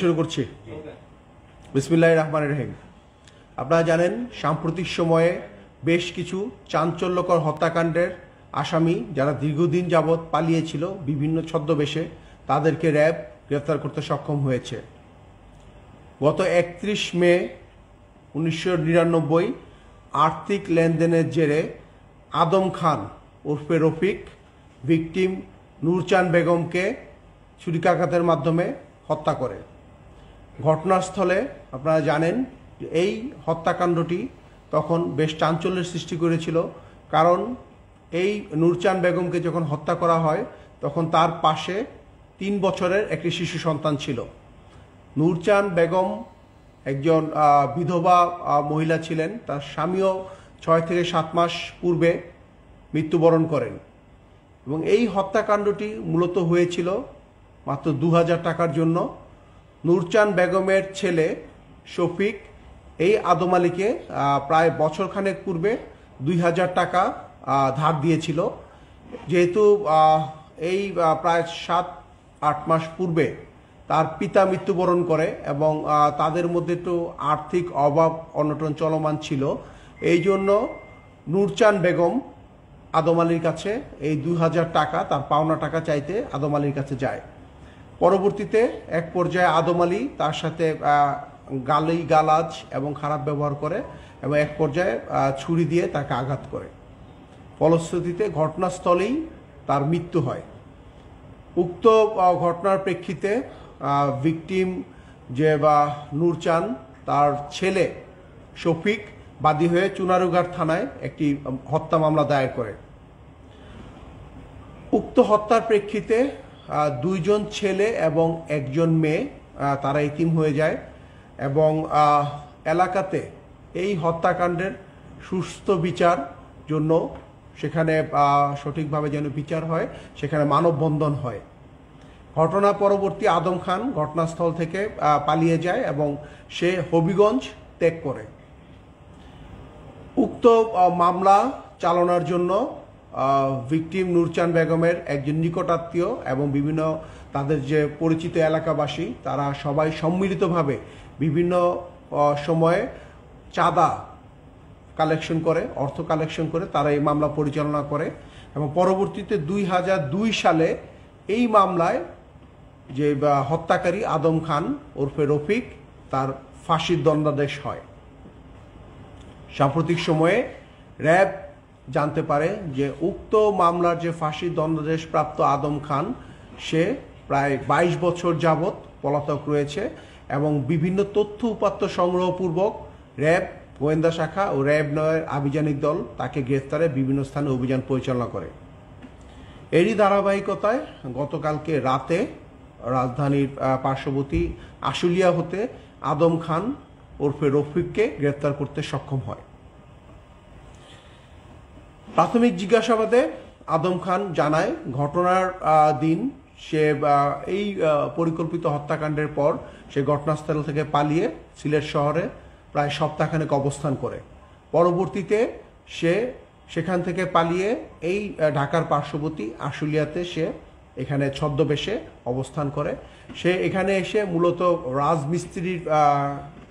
শুরু করছি বিসমিল্লাহ রহমান রহিম আপনারা জানেন, সাম্প্রতিক সময়ে বেশ কিছু চাঞ্চল্যকর হত্যাকাণ্ডের আসামি যারা দীর্ঘদিন যাবৎ পালিয়েছিল বিভিন্ন ছদ্মবেশে, তাদেরকে র্যাব গ্রেফতার করতে সক্ষম হয়েছে। গত একত্রিশ মে উনিশশো নিরানব্বই আর্থিক লেনদেনের জেরে আদম খান উর্ফে রফিক, ভিকটিম নূরচান বেগমকে ছুরিকাঘাতের মাধ্যমে হত্যা করে। ঘটনাস্থলে আপনারা জানেন এই হত্যাকাণ্ডটি তখন বেশ চাঞ্চল্যের সৃষ্টি করেছিল। কারণ এই নূরচান বেগমকে যখন হত্যা করা হয়, তখন তার পাশে তিন বছরের একটি শিশু সন্তান ছিল। নূরচান বেগম একজন বিধবা মহিলা ছিলেন। তার স্বামীও ছয় থেকে সাত মাস পূর্বে মৃত্যুবরণ করেন। এবং এই হত্যাকাণ্ডটি মূলত হয়েছিল মাত্র দু হাজার টাকার জন্য। নূরচান বেগমের ছেলে শফিক, এই আদম আলীকে প্রায় বছরখানেক পূর্বে দুই হাজার টাকা ধার দিয়েছিল। যেহেতু এই প্রায় সাত, আট মাস পূর্বে তার পিতা মৃত্যুবরণ করে এবং তাদের মধ্যে একটু আর্থিক অভাব, অনটন চলমান ছিল। এই জন্য নূরচান বেগম আদম আলীর কাছে এই দুই হাজার টাকা, তার পাওনা টাকা চাইতে আদম আলীর কাছে যায়। পরবর্তীতে এক পর্যায়ে আদম আলী তার সাথে গালি গালাজ এবং খারাপ ব্যবহার করে এবং এক পর্যায়ে ছুরি দিয়ে তাকে আঘাত করে। ফলশ্রুতিতে ঘটনাস্থলেই তার মৃত্যু হয়। উক্ত ঘটনার প্রেক্ষিতে ভিকটিম যে বা নূরচান তার ছেলে শফিক বাদী হয়ে চুনারুঘাট থানায় একটি হত্যা মামলা দায়ের করে। উক্ত হত্যার প্রেক্ষিতে দুইজন ছেলে এবং একজন মেয়ে তারা ইতিম হয়ে যায় এবং এলাকাতে এই হত্যাকাণ্ডের সুস্থ বিচার জন্য সেখানে সঠিকভাবে যেন বিচার হয়, সেখানে মানববন্ধন হয়। ঘটনা পরবর্তী আদম খান ঘটনাস্থল থেকে পালিয়ে যায় এবং সে হবিগঞ্জ ত্যাগ করে। উক্ত মামলা চালানোর জন্য ভিকটিম নূরচান বেগমের একজন নিকটাত্মীয় এবং বিভিন্ন তাদের যে পরিচিত এলাকাবাসী, তারা সবাই সম্মিলিতভাবে বিভিন্ন সময়ে চাঁদা কালেকশন করে, অর্থ কালেকশন করে, তারা এই মামলা পরিচালনা করে এবং পরবর্তীতে দুই হাজার দুই সালে এই মামলায় যে হত্যাকারী আদম খান ওরফে রফিক, তার ফাঁসির দণ্ডাদেশ হয়। সাম্প্রতিক সময়ে র্যাব জানতে পারে যে উক্ত মামলার যে ফাঁসি দণ্ডাদেশ প্রাপ্ত আদম খান, সে প্রায় বাইশ বছর যাবৎ পলাতক রয়েছে এবং বিভিন্ন তথ্য উপাত্ত সংগ্রহপূর্বক র্যাব গোয়েন্দা শাখা ও র্যাব নয়ের আভিযানিক দল তাকে গ্রেফতারে বিভিন্ন স্থানে অভিযান পরিচালনা করে। এরই ধারাবাহিকতায় গতকালকে রাতে রাজধানীর পার্শ্ববর্তী আশুলিয়া হতে আদম খান ওরফে রফিককে গ্রেফতার করতে সক্ষম হয়। প্রাথমিক জিজ্ঞাসাবাদে আদম খান জানায়, ঘটনার দিন সে এই পরিকল্পিত হত্যাকাণ্ডের পর সে ঘটনাস্থল থেকে পালিয়ে সিলেট শহরে প্রায় সপ্তাহখানেক অবস্থান করে। পরবর্তীতে সে সেখান থেকে পালিয়ে এই ঢাকার পার্শ্ববর্তী আশুলিয়াতে সে এখানে ছদ্মবেশে অবস্থান করে। সে এখানে এসে মূলত রাজমিস্ত্রির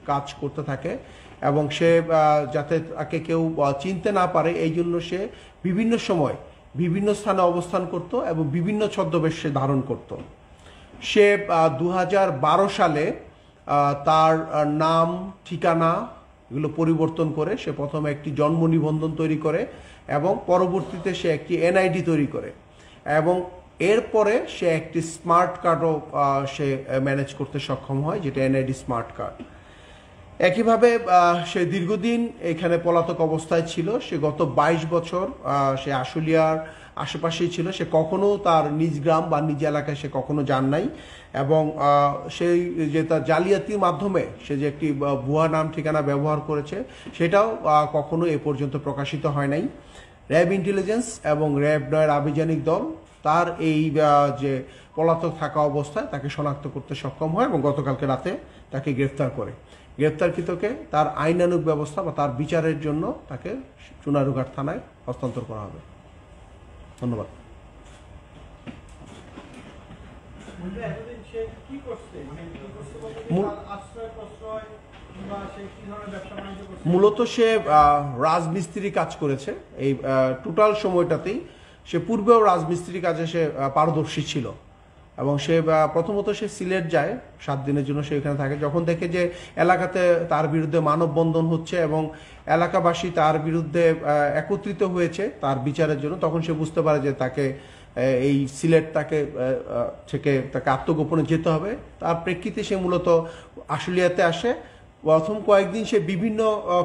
কাজ করতে থাকে। এবং সে যাতে তাকে কেউ চিনতে না পারে, এই জন্য সে বিভিন্ন সময় বিভিন্ন স্থানে অবস্থান করত এবং বিভিন্ন ছদ্মবেশ সে ধারণ করত। সে দু হাজার বারো সালে তার নাম, ঠিকানা এগুলো পরিবর্তন করে সে প্রথমে একটি জন্ম নিবন্ধন তৈরি করে এবং পরবর্তীতে সে একটি এনআইডি তৈরি করে এবং এরপরে সে একটি স্মার্ট কার্ডও সে ম্যানেজ করতে সক্ষম হয়, যেটা এনআইডি স্মার্ট কার্ড। একইভাবে সে দীর্ঘদিন এখানে পলাতক অবস্থায় ছিল। সে গত বাইশ বছর সে আশুলিয়ার আশেপাশেই ছিল। সে কখনো তার নিজ গ্রাম বা নিজ এলাকায় সে কখনো যান নাই এবং সেই যে তার জালিয়াতির মাধ্যমে সে যে একটি ভুয়া নাম ঠিকানা ব্যবহার করেছে, সেটাও কখনো এ পর্যন্ত প্রকাশিত হয় নাই। র্যাব ইন্টেলিজেন্স এবং র্যাব নয়ের আভিযানিক দল তার এই যে পলাতক থাকা অবস্থায় তাকে শনাক্ত করতে সক্ষম হয় এবং গতকালকে রাতে তাকে গ্রেফতার করে। গ্রেপ্তারকৃতকে তার আইনানুগ ব্যবস্থা বা তার বিচারের জন্য তাকে চুনারুঘাট থানায় হস্তান্তর করা হবে। ধন্যবাদ। মানে মূলত সে রাজমিস্ত্রি কাজ করেছে। এই টোটাল সময়টাতেই সে পূর্বেও রাজমিস্ত্রি কাজে সে পারদর্শী ছিল। এবং সে প্রথমত সে সিলেট যায় সাত দিনের জন্য সে এখানে থাকে। যখন দেখে যে এলাকাতে তার বিরুদ্ধে মানববন্ধন হচ্ছে এবং এলাকাবাসী তার বিরুদ্ধে একত্রিত হয়েছে তার বিচারের জন্য, তখন সে বুঝতে পারে যে তাকে এই সিলেট তাকে থেকে তাকে আত্মগোপনে যেতে হবে। তার প্রেক্ষিতে সে মূলত আশুলিয়াতে আসে। প্রথম কয়েকদিন সে বিভিন্ন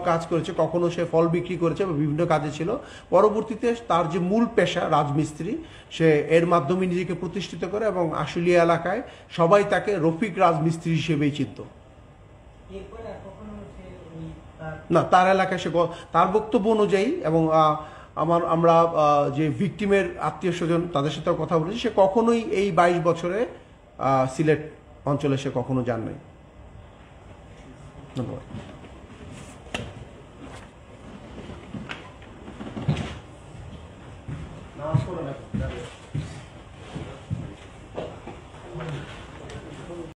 কাজ করেছে। কখনো সে ফল বিক্রি করেছে বা বিভিন্ন কাজে ছিল। পরবর্তীতে তার যে মূল পেশা রাজমিস্ত্রি সে এর মাধ্যমে নিজেকে প্রতিষ্ঠিত করে এবং আশুলিয়া এলাকায় সবাই তাকে রফিক রাজমিস্ত্রি হিসেবেই চিনত। না তার এলাকায় সে তার বক্তব্য অনুযায়ী এবং আমার আমরা যে ভিকটিমের আত্মীয় স্বজন তাদের সাথেও কথা বলেছি সে কখনোই এই বাইশ বছরে সিলেট অঞ্চলে সে কখনো যান নাই ধন্যবাদ নামাজ